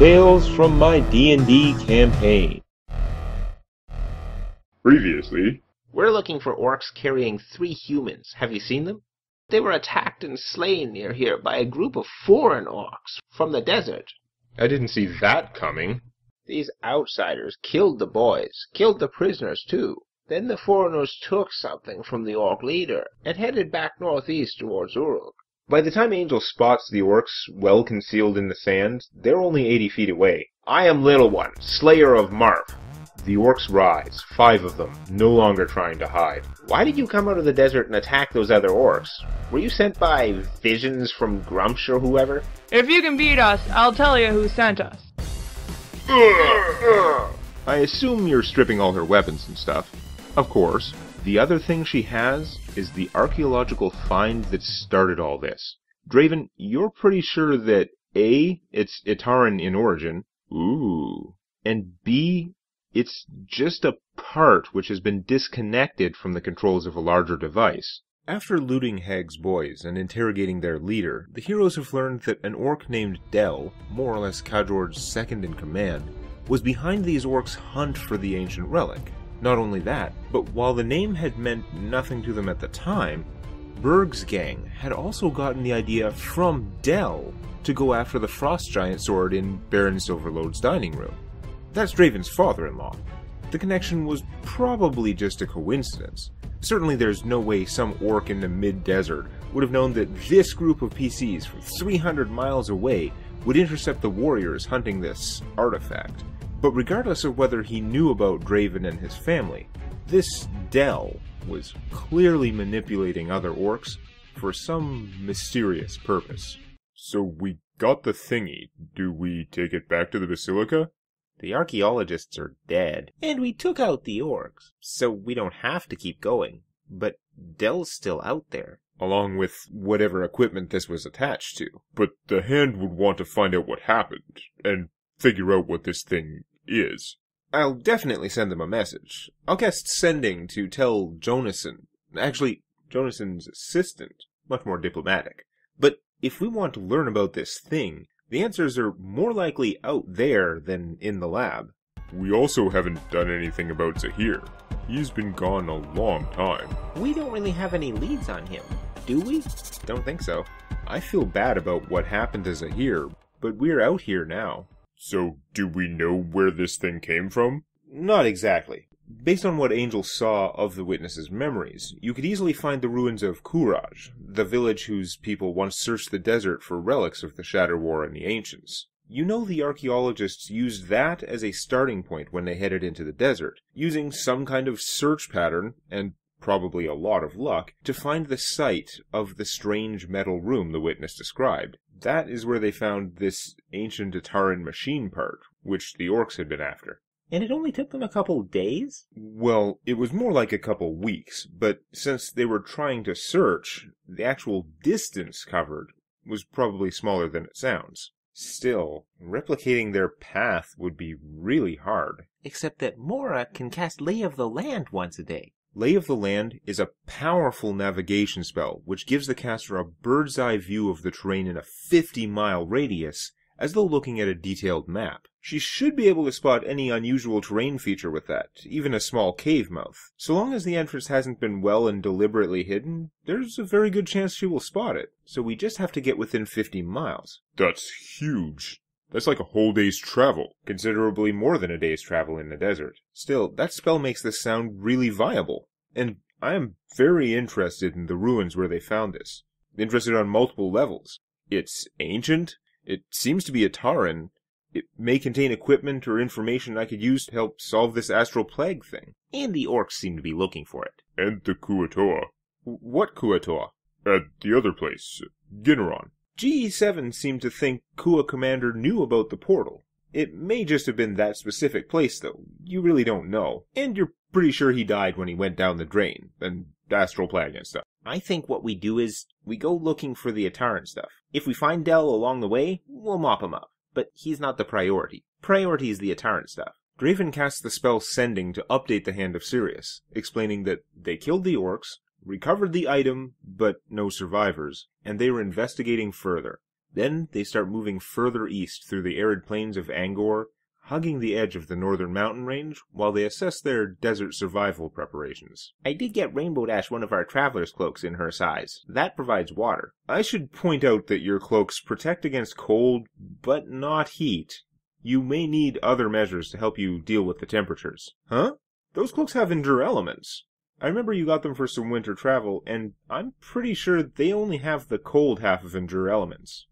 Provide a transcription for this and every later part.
Tales from my D&D campaign. Previously, We're looking for orcs carrying three humans. Have you seen them? They were attacked and slain near here by a group of foreign orcs from the desert. I didn't see that coming. These outsiders killed the boys, killed the prisoners too. Then the foreigners took something from the orc leader and headed back northeast towards Urruk. By the time Angel spots the orcs well concealed in the sand, they're only 80 feet away. I am Little One, Slayer of Marv. The orcs rise, five of them, no longer trying to hide. Why did you come out of the desert and attack those other orcs? Were you sent by visions from Gruumsh or whoever? If you can beat us, I'll tell you who sent us. I assume you're stripping all her weapons and stuff. Of course. The other thing she has is the archaeological find that started all this. Draven, you're pretty sure that A, it's Itaran in origin. Ooh. And B, it's just a part which has been disconnected from the controls of a larger device. After looting Hag's boys and interrogating their leader, the heroes have learned that an orc named Del, more or less Kajor's second in command, was behind these orcs' hunt for the ancient relic. Not only that, but while the name had meant nothing to them at the time, Berg's gang had also gotten the idea from Dell to go after the frost giant sword in Baron Silverlode's dining room. That's Draven's father-in-law. The connection was probably just a coincidence. Certainly there's no way some orc in the mid-desert would have known that this group of PCs from 300 miles away would intercept the warriors hunting this artifact. But regardless of whether he knew about Draven and his family, this Dell was clearly manipulating other orcs for some mysterious purpose. So we got the thingy. Do we take it back to the Basilica? The archaeologists are dead. And we took out the orcs. So we don't have to keep going. But Dell's still out there. Along with whatever equipment this was attached to. But the hand would want to find out what happened, and figure out what this thing is. I'll definitely send them a message. I'll cast sending to tell Jonason. Actually, Jonason's assistant. Much more diplomatic. But if we want to learn about this thing, the answers are more likely out there than in the lab. We also haven't done anything about Zahir. He's been gone a long time. We don't really have any leads on him, do we? Don't think so. I feel bad about what happened to Zahir, but we're out here now. So, do we know where this thing came from? Not exactly. Based on what Angel saw of the witness's memories, you could easily find the ruins of Courage, the village whose people once searched the desert for relics of the Shatter War and the Ancients. You know the archaeologists used that as a starting point when they headed into the desert, using some kind of search pattern, and probably a lot of luck, to find the site of the strange metal room the witness described. That is where they found this ancient Ataran machine part, which the orcs had been after. And it only took them a couple days? Well, it was more like a couple weeks, but since they were trying to search, the actual distance covered was probably smaller than it sounds. Still, replicating their path would be really hard. Except that Mora can cast Lay of the Land once a day. Lay of the Land is a powerful navigation spell which gives the caster a bird's eye view of the terrain in a 50 mile radius as though looking at a detailed map. She should be able to spot any unusual terrain feature with that, even a small cave mouth. So long as the entrance hasn't been well and deliberately hidden, there's a very good chance she will spot it. So we just have to get within 50 miles. That's huge. That's like a whole day's travel. Considerably more than a day's travel in the desert. Still, that spell makes this sound really viable. And I am very interested in the ruins where they found this. Interested on multiple levels. It's ancient. It seems to be a Taran. It may contain equipment or information I could use to help solve this astral plague thing. And the orcs seem to be looking for it. And the Kuo-toa. What Kuo-toa? At the other place, Ginneron. GE7 seemed to think Kua Commander knew about the portal. It may just have been that specific place, though. You really don't know. And you're pretty sure he died when he went down the drain, and astral and stuff. I think what we do is we go looking for the Ataran stuff. If we find Dell along the way, we'll mop him up. But he's not the priority. Priority is the Ataran stuff. Draven casts the spell Sending to update the Hand of Sirius, explaining that they killed the orcs, recovered the item, but no survivors, and they were investigating further. Then they start moving further east through the arid plains of Angor, hugging the edge of the northern mountain range while they assess their desert survival preparations. I did get Rainbow Dash one of our traveler's cloaks in her size. That provides water. I should point out that your cloaks protect against cold, but not heat. You may need other measures to help you deal with the temperatures. Huh? Those cloaks have endure elements. I remember you got them for some winter travel, and I'm pretty sure they only have the cold half of endure elements.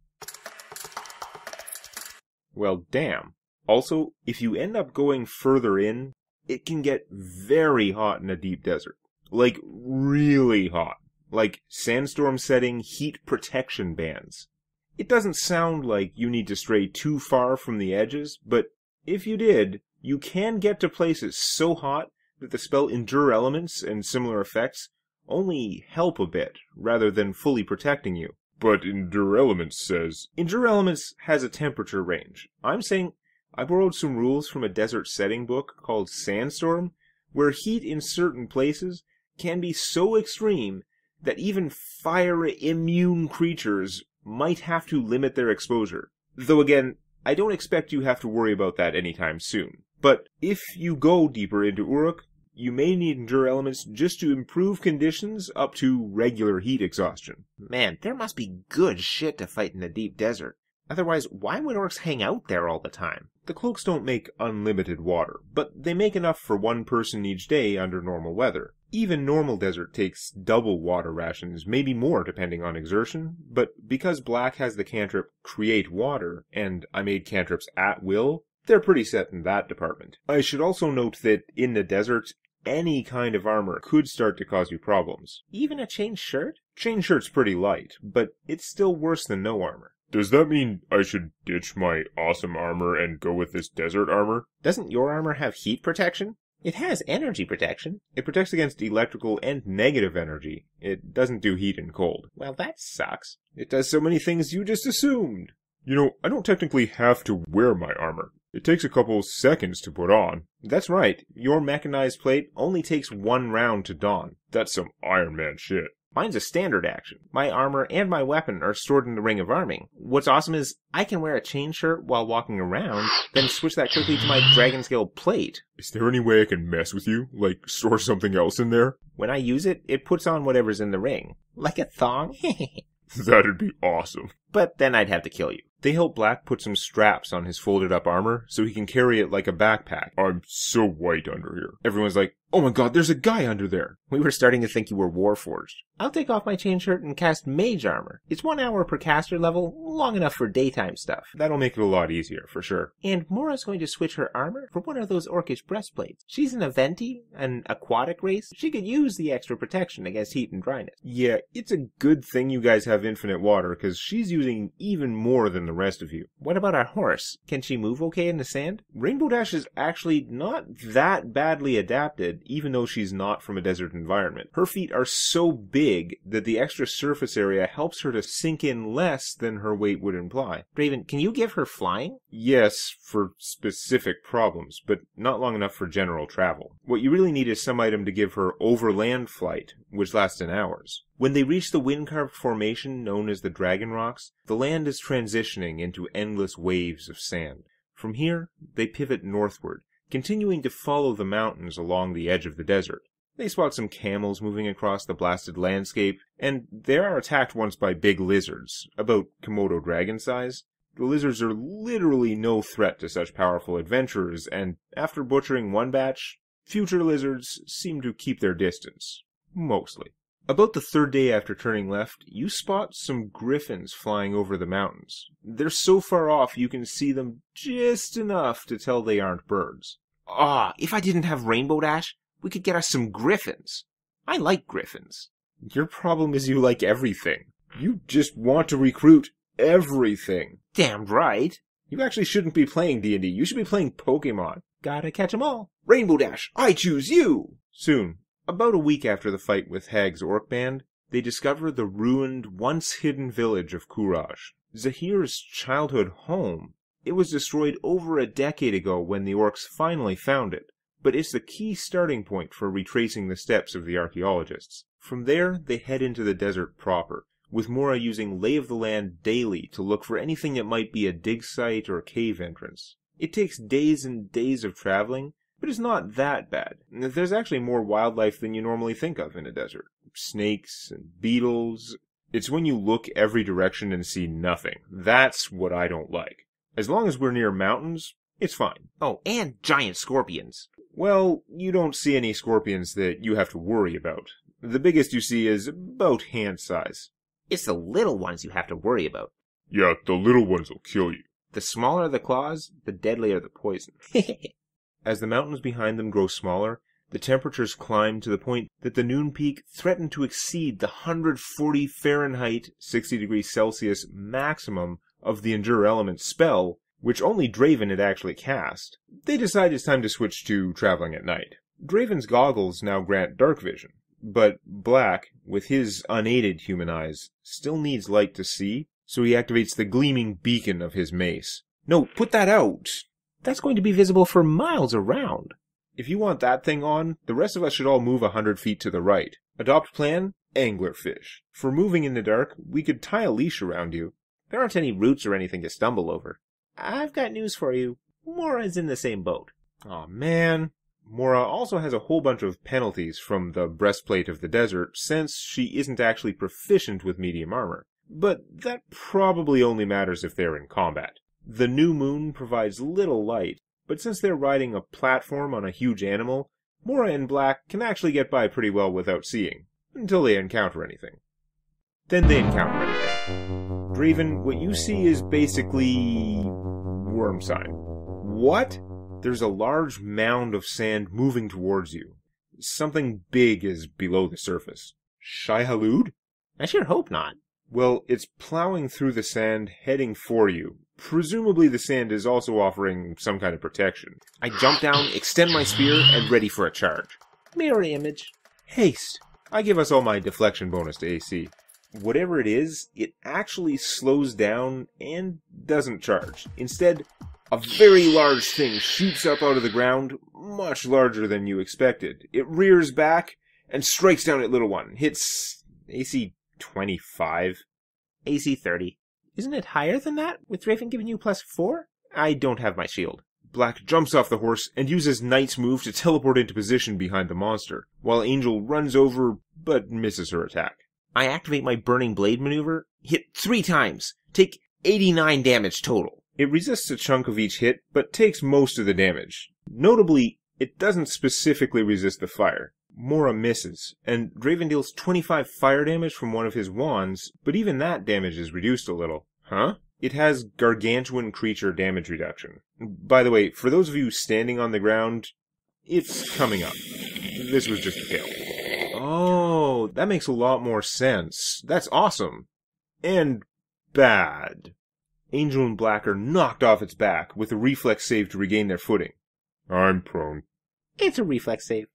Well, damn. Also, if you end up going further in, it can get very hot in a deep desert. Like, really hot. Like, sandstorm setting heat protection bands. It doesn't sound like you need to stray too far from the edges, but if you did, you can get to places so hot that the spell Endure Elements and similar effects only help a bit, rather than fully protecting you. But Endure Elements says Endure Elements has a temperature range. I'm saying I borrowed some rules from a desert setting book called Sandstorm, where heat in certain places can be so extreme that even fire immune creatures might have to limit their exposure. Though again, I don't expect you have to worry about that anytime soon. But if you go deeper into Urruk, you may need endure elements just to improve conditions up to regular heat exhaustion. Man, there must be good shit to fight in the deep desert. Otherwise, why would orcs hang out there all the time? The cloaks don't make unlimited water, but they make enough for one person each day under normal weather. Even normal desert takes double water rations, maybe more depending on exertion, but because Black has the cantrip Create Water, and I made cantrips at will, they're pretty set in that department. I should also note that in the desert, any kind of armor could start to cause you problems. Even a chain shirt? Chain shirt's pretty light, but it's still worse than no armor. Does that mean I should ditch my awesome armor and go with this desert armor? Doesn't your armor have heat protection? It has energy protection. It protects against electrical and negative energy. It doesn't do heat and cold. Well, that sucks. It does so many things you just assumed. You know, I don't technically have to wear my armor. It takes a couple seconds to put on. That's right. Your mechanized plate only takes one round to don. That's some Iron Man shit. Mine's a standard action. My armor and my weapon are stored in the Ring of Arming. What's awesome is I can wear a chain shirt while walking around, then switch that quickly to my Dragon Scale plate. Is there any way I can mess with you? Like, store something else in there? When I use it, it puts on whatever's in the ring. Like a thong? That'd be awesome. But then I'd have to kill you. They help Black put some straps on his folded up armor so he can carry it like a backpack. I'm so white under here. Everyone's like, oh my god, there's a guy under there. We were starting to think you were Warforged. I'll take off my chain shirt and cast Mage Armor. It's one hour per caster level, long enough for daytime stuff. That'll make it a lot easier, for sure. And Mora's going to switch her armor for one of those orcish breastplates. She's an Aventi, an aquatic race. She could use the extra protection against heat and dryness. Yeah, it's a good thing you guys have infinite water, because she's using even more than the rest of you. What about our horse? Can she move okay in the sand? Rainbow Dash is actually not that badly adapted, even though she's not from a desert environment. Her feet are so big that the extra surface area helps her to sink in less than her weight would imply. Draven, can you give her flying? Yes, for specific problems, but not long enough for general travel. What you really need is some item to give her overland flight, which lasts in hours. When they reach the wind-carved formation known as the Dragon Rocks, the land is transitioning into endless waves of sand. From here, they pivot northward, continuing to follow the mountains along the edge of the desert. They spot some camels moving across the blasted landscape, and they are attacked once by big lizards, about Komodo dragon size. The lizards are literally no threat to such powerful adventurers, and after butchering one batch, future lizards seem to keep their distance. Mostly. About the third day after turning left, you spot some griffins flying over the mountains. They're so far off you can see them just enough to tell they aren't birds. Ah, if I didn't have Rainbow Dash, we could get us some griffins. I like griffins. Your problem is you like everything. You just want to recruit everything. Damn right. You actually shouldn't be playing D&D. You should be playing Pokemon. Gotta catch 'em all. Rainbow Dash, I choose you! Soon, about a week after the fight with Hag's orc band, they discover the ruined, once hidden village of Courage. Zahir's childhood home. It was destroyed over a decade ago when the orcs finally found it, but it's the key starting point for retracing the steps of the archaeologists. From there, they head into the desert proper, with Mora using Lay of the Land daily to look for anything that might be a dig site or cave entrance. It takes days and days of traveling, but it's not that bad. There's actually more wildlife than you normally think of in a desert. Snakes and beetles. It's when you look every direction and see nothing. That's what I don't like. As long as we're near mountains, it's fine. Oh, and giant scorpions. Well, you don't see any scorpions that you have to worry about. The biggest you see is about hand size. It's the little ones you have to worry about. Yeah, the little ones will kill you. The smaller the claws, the deadlier the poison. As the mountains behind them grow smaller, the temperatures climb to the point that the noon peak threatened to exceed the 140 Fahrenheit, 60 degrees Celsius maximum of the Endure Element spell, which only Draven had actually cast. They decide it's time to switch to traveling at night. Draven's goggles now grant dark vision, but Black, with his unaided human eyes, still needs light to see, so he activates the gleaming beacon of his mace. No, put that out! That's going to be visible for miles around. If you want that thing on, the rest of us should all move a hundred feet to the right. Adopt plan, anglerfish. For moving in the dark, we could tie a leash around you. There aren't any roots or anything to stumble over. I've got news for you. Mora's in the same boat. Aw, man. Mora also has a whole bunch of penalties from the breastplate of the desert since she isn't actually proficient with medium armor. But that probably only matters if they're in combat. The new moon provides little light, but since they're riding a platform on a huge animal, Mora and Black can actually get by pretty well without seeing, until they encounter anything. Then they encounter anything. Draven, what you see is basically worm sign. What? There's a large mound of sand moving towards you. Something big is below the surface. Shai-Hulud? I sure hope not. Well, it's plowing through the sand, heading for you. Presumably the sand is also offering some kind of protection. I jump down, extend my spear, and ready for a charge. Mirror image. Haste. I give us all my deflection bonus to AC. Whatever it is, it actually slows down and doesn't charge. Instead, a very large thing shoots up out of the ground, much larger than you expected. It rears back and strikes down at little one. Hits AC 25. AC 30. Isn't it higher than that, with Draven giving you plus 4? I don't have my shield. Black jumps off the horse and uses Knight's move to teleport into position behind the monster, while Angel runs over but misses her attack. I activate my Burning Blade maneuver, hit three times, take 89 damage total. It resists a chunk of each hit, but takes most of the damage. Notably, it doesn't specifically resist the fire. Mora misses, and Draven deals 25 fire damage from one of his wands, but even that damage is reduced a little. Huh? It has gargantuan creature damage reduction. By the way, for those of you standing on the ground, it's coming up. This was just a fail. Oh, that makes a lot more sense. That's awesome. And bad. Angel and Black are knocked off its back with a reflex save to regain their footing. I'm prone. It's a reflex save.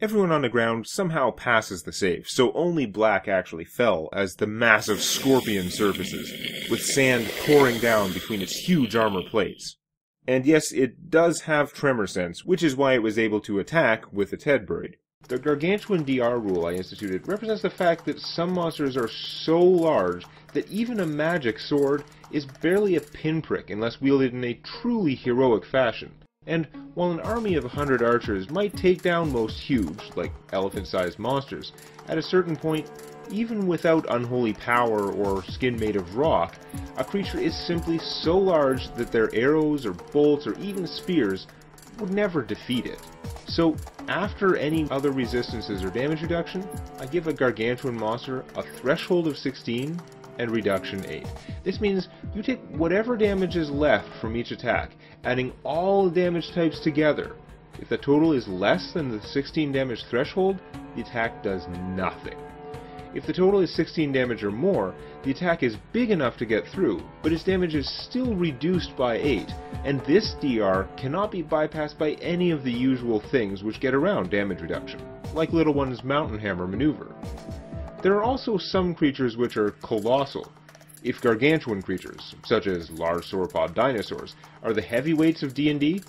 Everyone on the ground somehow passes the save, so only Black actually fell as the massive scorpion surfaces, with sand pouring down between its huge armor plates. And yes, it does have tremor sense, which is why it was able to attack with its head buried. The gargantuan DR rule I instituted represents the fact that some monsters are so large that even a magic sword is barely a pinprick unless wielded in a truly heroic fashion. And while an army of a hundred archers might take down most huge, like elephant-sized monsters, at a certain point, even without unholy power or skin made of rock, a creature is simply so large that their arrows or bolts or even spears would never defeat it. So, after any other resistances or damage reduction, I give a gargantuan monster a threshold of 16 and reduction 8. This means you take whatever damage is left from each attack, adding all damage types together. If the total is less than the 16 damage threshold, the attack does nothing. If the total is 16 damage or more, the attack is big enough to get through, but its damage is still reduced by 8, and this DR cannot be bypassed by any of the usual things which get around damage reduction, like Little One's Mountain Hammer maneuver. There are also some creatures which are colossal. If gargantuan creatures, such as large sauropod dinosaurs, are the heavyweights of D&D,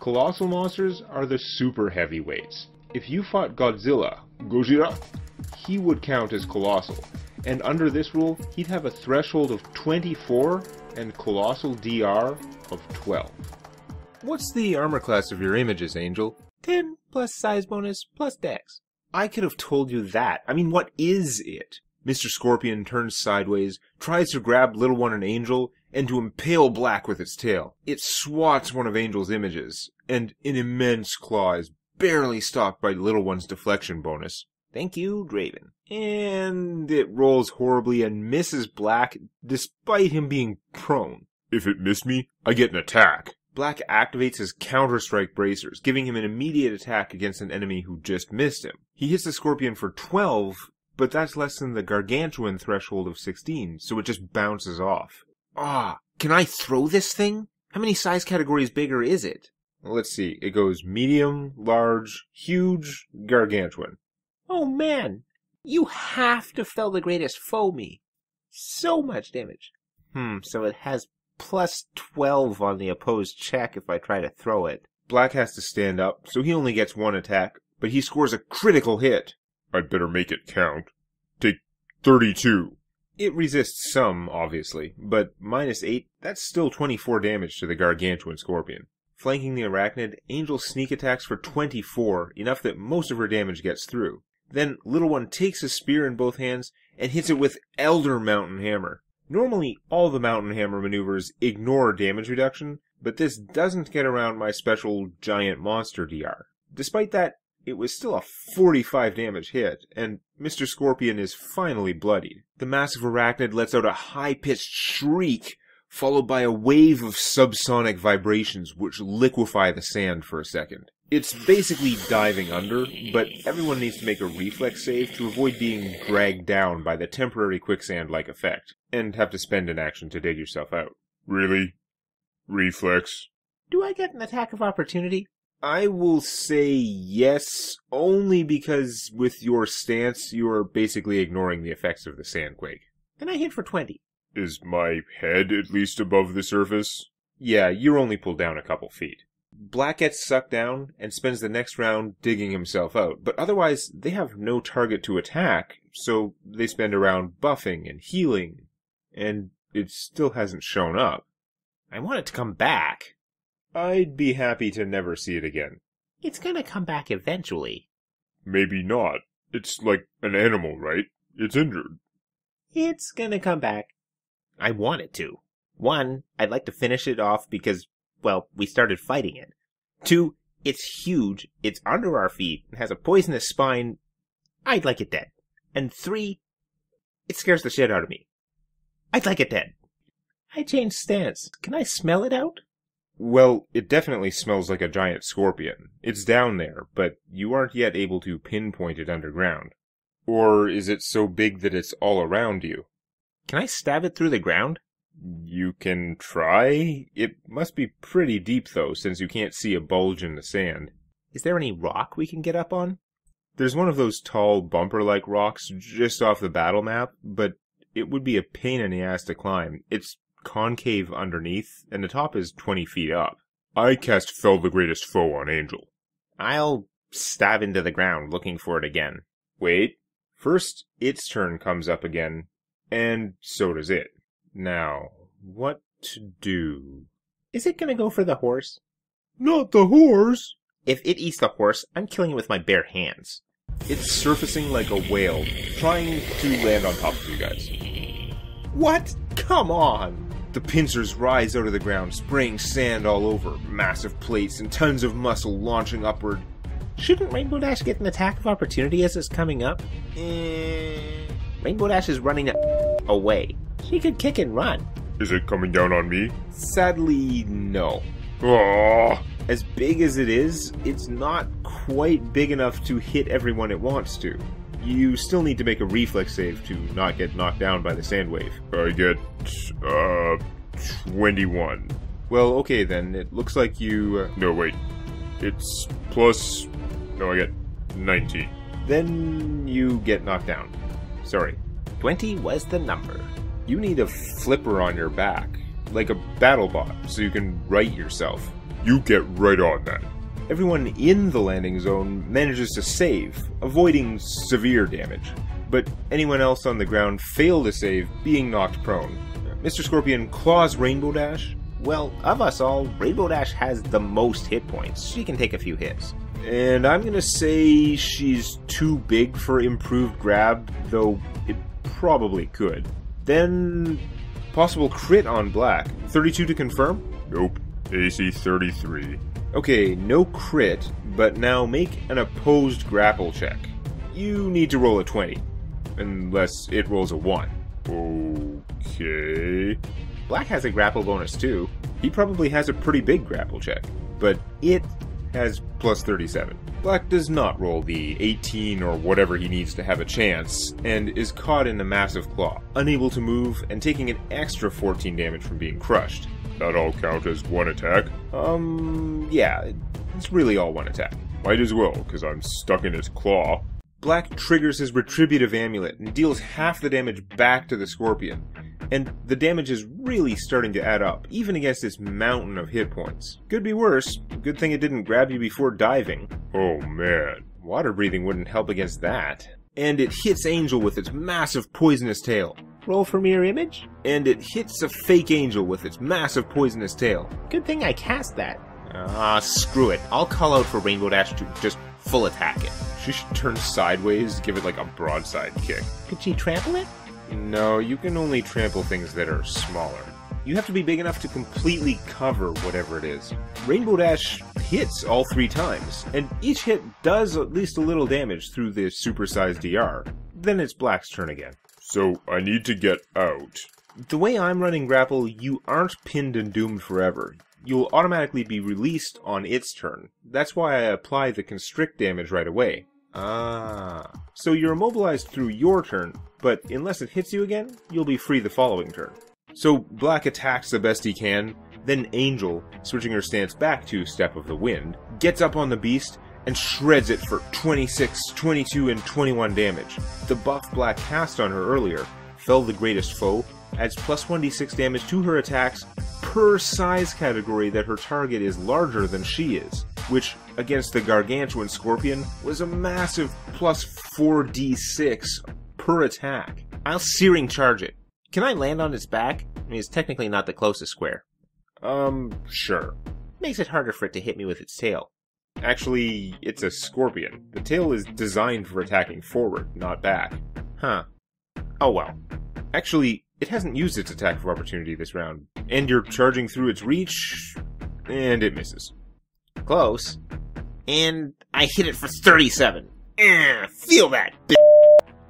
colossal monsters are the super heavyweights. If you fought Godzilla, Gojira, he would count as colossal. And under this rule, he'd have a threshold of 24 and colossal DR of 12. What's the armor class of your images, Angel? 10 plus size bonus plus dex. I could have told you that. I mean, what is it? Mr. Scorpion turns sideways, tries to grab Little One and Angel, and to impale Black with its tail. It swats one of Angel's images, and an immense claw is barely stopped by Little One's deflection bonus. Thank you, Draven. And it rolls horribly and misses Black despite him being prone. If it missed me, I get an attack. Black activates his counter-strike bracers, giving him an immediate attack against an enemy who just missed him. He hits the Scorpion for 12, but that's less than the Gargantuan threshold of 16, so it just bounces off. Ah, can I throw this thing? How many size categories bigger is it? Let's see, it goes medium, large, huge, Gargantuan. Oh man, you have to fell the greatest foe me. So much damage. Hmm, so it has plus 12 on the opposed check if I try to throw it. Black has to stand up, so he only gets one attack, but he scores a critical hit. I'd better make it count. Take 32. It resists some, obviously, but minus 8, that's still 24 damage to the gargantuan scorpion. Flanking the arachnid, Angel sneak attacks for 24, enough that most of her damage gets through. Then Little One takes a spear in both hands and hits it with Elder Mountain Hammer. Normally, all the Mountain Hammer maneuvers ignore damage reduction, but this doesn't get around my special Giant Monster DR. Despite that, it was still a 45 damage hit, and Mr. Scorpion is finally bloodied. The massive arachnid lets out a high-pitched shriek, followed by a wave of subsonic vibrations which liquefy the sand for a second. It's basically diving under, but everyone needs to make a reflex save to avoid being dragged down by the temporary quicksand-like effect, and have to spend an action to dig yourself out. Really? Reflex? Do I get an attack of opportunity? I will say yes, only because with your stance, you are basically ignoring the effects of the sandquake. Then I hit for 20. Is my head at least above the surface? Yeah, you're only pulled down a couple feet. Black gets sucked down and spends the next round digging himself out, but otherwise they have no target to attack, so they spend a round buffing and healing, and it still hasn't shown up. I want it to come back. I'd be happy to never see it again. It's gonna come back eventually. Maybe not. It's like an animal, right? It's injured. It's gonna come back. I want it to. One, I'd like to finish it off because, well, we started fighting it. Two, it's huge, it's under our feet, and has a poisonous spine. I'd like it dead. And three, it scares the shit out of me. I'd like it dead. I changed stance. Can I smell it out? Well, it definitely smells like a giant scorpion. It's down there, but you aren't yet able to pinpoint it underground. Or is it so big that it's all around you? Can I stab it through the ground? You can try. It must be pretty deep, though, since you can't see a bulge in the sand. Is there any rock we can get up on? There's one of those tall bumper-like rocks just off the battle map, but it would be a pain in the ass to climb. It's concave underneath, and the top is 20 feet up. I cast Fell the Greatest Foe on Angel. I'll stab into the ground looking for it again. Wait. First, its turn comes up again, and so does it. Now, what to do? Is it gonna go for the horse? Not the horse! If it eats the horse, I'm killing it with my bare hands. It's surfacing like a whale, trying to land on top of you guys. What? Come on! The pincers rise out of the ground, spraying sand all over, massive plates and tons of muscle launching upward. Shouldn't Rainbow Dash get an attack of opportunity as it's coming up? Eh... Rainbow Dash is running away. She could kick and run. Is it coming down on me? Sadly, no. Aww. As big as it is, it's not quite big enough to hit everyone it wants to. You still need to make a reflex save to not get knocked down by the sand wave. I get, uh, 21. Well, okay then. It looks like you. Uh... No, wait. It's plus. No, I get 19. Then you get knocked down. Sorry. 20 was the number. You need a flipper on your back, like a battle bot, so you can right yourself. You get right on that. Everyone in the landing zone manages to save, avoiding severe damage. but anyone else on the ground fail to save, being knocked prone. Mr. Scorpion claws Rainbow Dash, Well, of us all, Rainbow Dash has the most hit points. She can take a few hits. and I'm gonna say she's too big for improved grab, though it probably could. Then, possible crit on black. 32 to confirm? Nope. AC 33. Okay, no crit, but now make an opposed grapple check. You need to roll a 20, unless it rolls a 1. Okay. Black has a grapple bonus too. He probably has a pretty big grapple check, but it has plus 37. Black does not roll the 18 or whatever he needs to have a chance, and is caught in a massive claw, unable to move and taking an extra 14 damage from being crushed. That all count as one attack? Um, yeah, it's really all one attack. Might as well, because I'm stuck in its claw. Black triggers his retributive amulet and deals half the damage back to the scorpion. And the damage is really starting to add up, even against this mountain of hit points. Could be worse. Good thing it didn't grab you before diving. Oh man. Water breathing wouldn't help against that. And it hits Angel with its massive poisonous tail. Roll for mirror image? And it hits a fake Angel with its massive poisonous tail. Good thing I cast that. Ah, screw it. I'll call out for Rainbow Dash to just full attack it. She should turn sideways, give it like a broadside kick. Could she trample it? No, you can only trample things that are smaller. You have to be big enough to completely cover whatever it is. Rainbow Dash hits all three times, and each hit does at least a little damage through the supersized DR. Then it's Black's turn again. So I need to get out. The way I'm running Grapple, you aren't pinned and doomed forever. You'll automatically be released on its turn. That's why I apply the constrict damage right away. Ah. So you're immobilized through your turn, but unless it hits you again, you'll be free the following turn. So Black attacks the best he can, then Angel, switching her stance back to Step of the Wind, gets up on the beast and shreds it for 26, 22, and 21 damage. The buff Black cast on her earlier, Fell the Greatest Foe, adds plus 1d6 damage to her attacks per size category that her target is larger than she is, which against the gargantuan scorpion was a massive plus 4d6 per attack. I'll searing charge it. Can I land on its back? I mean, it's technically not the closest square. Um, sure. Makes it harder for it to hit me with its tail. Actually, it's a scorpion. The tail is designed for attacking forward, not back. Huh. Oh well. Actually, it hasn't used its attack of opportunity this round, and you're charging through its reach, and it misses. Close. And I hit it for 37. Eh, feel that, b-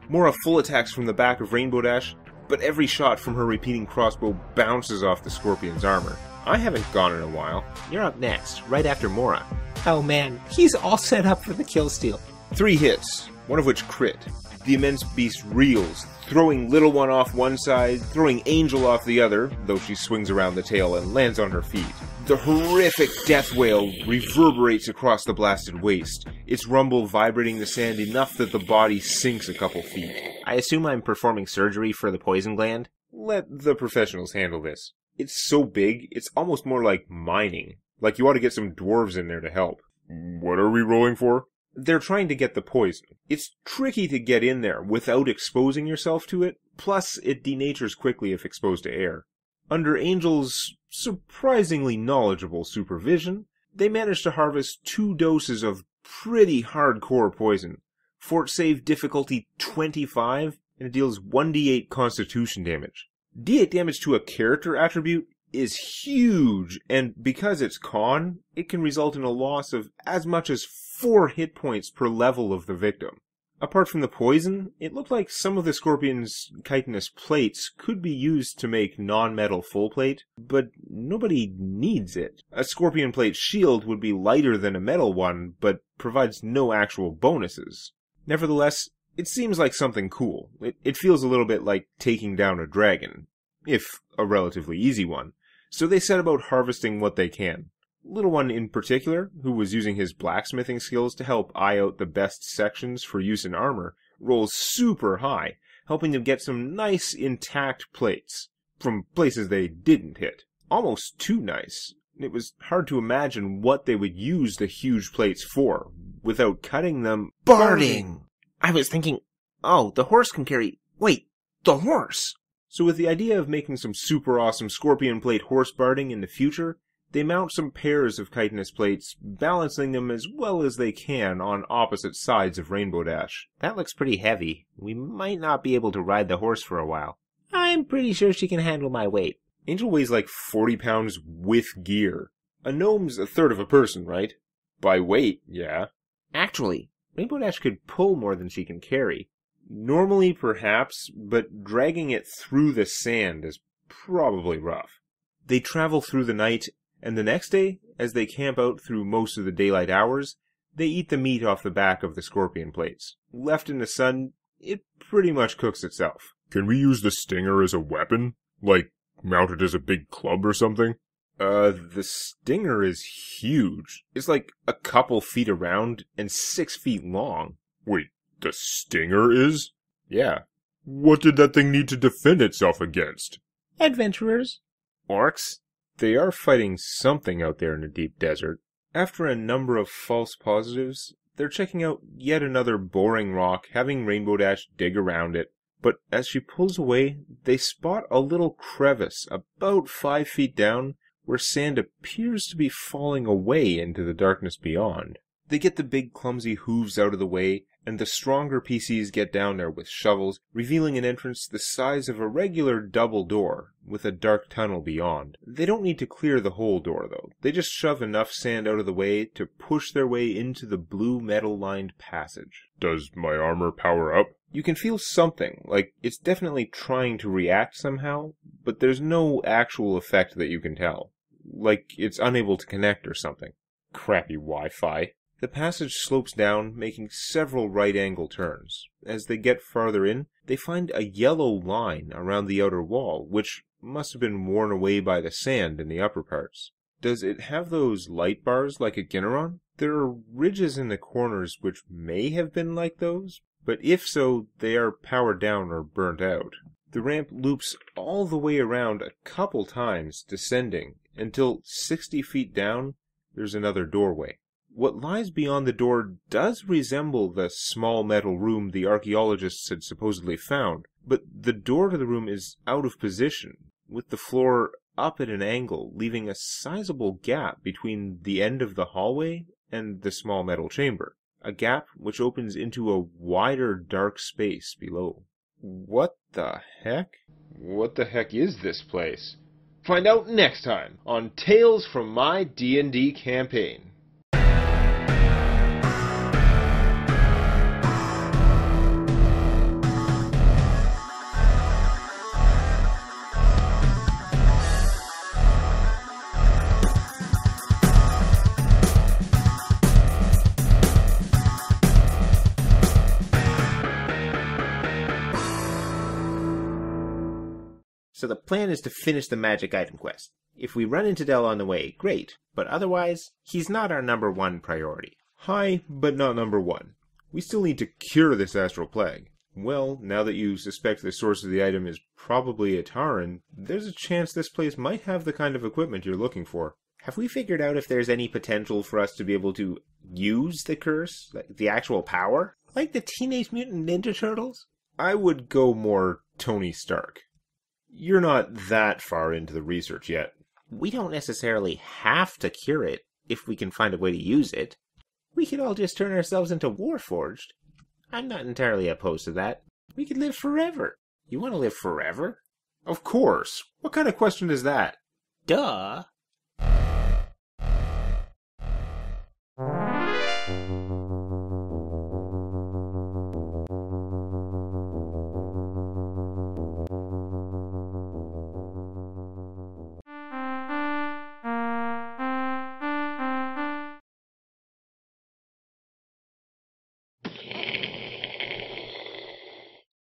Mora full attacks from the back of Rainbow Dash, but every shot from her repeating crossbow bounces off the scorpion's armor. I haven't gone in a while. You're up next, right after Mora. Oh man, he's all set up for the kill steal. Three hits, one of which crit. The immense beast reels, throwing Little One off one side, throwing Angel off the other, though she swings around the tail and lands on her feet. The horrific death wail reverberates across the blasted waste, its rumble vibrating the sand enough that the body sinks a couple feet. I assume I'm performing surgery for the poison gland. Let the professionals handle this. It's so big, it's almost more like mining. Like you ought to get some dwarves in there to help. What are we rolling for? They're trying to get the poison. It's tricky to get in there without exposing yourself to it, plus it denatures quickly if exposed to air. Under Angel's surprisingly knowledgeable supervision, they managed to harvest two doses of pretty hardcore poison. Fort save difficulty 25, and it deals 1d8 constitution damage. D8 damage to a character attribute is huge, and because it's con, it can result in a loss of as much as 4 hit points per level of the victim. Apart from the poison, it looked like some of the scorpion's chitinous plates could be used to make non-metal full plate, but nobody needs it. A scorpion plate shield would be lighter than a metal one, but provides no actual bonuses. Nevertheless, it seems like something cool. It, it feels a little bit like taking down a dragon, if a relatively easy one. So they set about harvesting what they can. Little One in particular, who was using his blacksmithing skills to help eye out the best sections for use in armor, rolls super high, helping them get some nice intact plates from places they didn't hit. Almost too nice. It was hard to imagine what they would use the huge plates for without cutting them. Barding! I was thinking, Oh, the horse can carry. Wait, the horse! So with the idea of making some super awesome scorpion plate horse barding in the future, they mount some pairs of chitinous plates, balancing them as well as they can on opposite sides of Rainbow Dash. That looks pretty heavy. We might not be able to ride the horse for a while. I'm pretty sure she can handle my weight. Angel weighs like 40 pounds with gear. A gnome's a third of a person, right? By weight, yeah. Actually, Rainbow Dash could pull more than she can carry. Normally, perhaps, but dragging it through the sand is probably rough. They travel through the night, and the next day, as they camp out through most of the daylight hours, they eat the meat off the back of the scorpion plates. Left in the sun, it pretty much cooks itself. Can we use the stinger as a weapon? Like, mounted as a big club or something? Uh, the stinger is huge. It's like a couple feet around and six feet long. Wait, the stinger is? Yeah. What did that thing need to defend itself against? Adventurers? Orcs? They are fighting something out there in the deep desert. After a number of false positives, they're checking out yet another boring rock, having Rainbow Dash dig around it. But as she pulls away, they spot a little crevice about five feet down where sand appears to be falling away into the darkness beyond. They get the big clumsy hooves out of the way, and the stronger PCs get down there with shovels, revealing an entrance the size of a regular double door, with a dark tunnel beyond. They don't need to clear the whole door, though. They just shove enough sand out of the way to push their way into the blue metal lined passage. Does my armor power up? You can feel something, like it's definitely trying to react somehow, but there's no actual effect that you can tell. Like it's unable to connect or something. Crappy Wi-Fi. The passage slopes down, making several right angle turns. As they get farther in, they find a yellow line around the outer wall, which must have been worn away by the sand in the upper parts. Does it have those light bars like a Ginneron? There are ridges in the corners which may have been like those, but if so, they are powered down or burnt out. The ramp loops all the way around a couple times, descending, until 60 feet down, there's another doorway. What lies beyond the door does resemble the small metal room the archaeologists had supposedly found, but the door to the room is out of position, with the floor up at an angle, leaving a sizable gap between the end of the hallway and the small metal chamber. A gap which opens into a wider dark space below. What the heck? What the heck is this place? Find out next time on Tales from My D&D Campaign. Plan is to finish the magic item quest. If we run into Dell on the way, great, but otherwise, he's not our number one priority. High, but not number one. We still need to cure this astral plague. Well, now that you suspect the source of the item is probably a Taran, there's a chance this place might have the kind of equipment you're looking for. Have we figured out if there's any potential for us to be able to use the curse, like the actual power? Like the Teenage Mutant Ninja Turtles? I would go more Tony Stark. You're not that far into the research yet. We don't necessarily have to cure it if we can find a way to use it. We could all just turn ourselves into Warforged. I'm not entirely opposed to that. We could live forever. You want to live forever? Of course. What kind of question is that? Duh.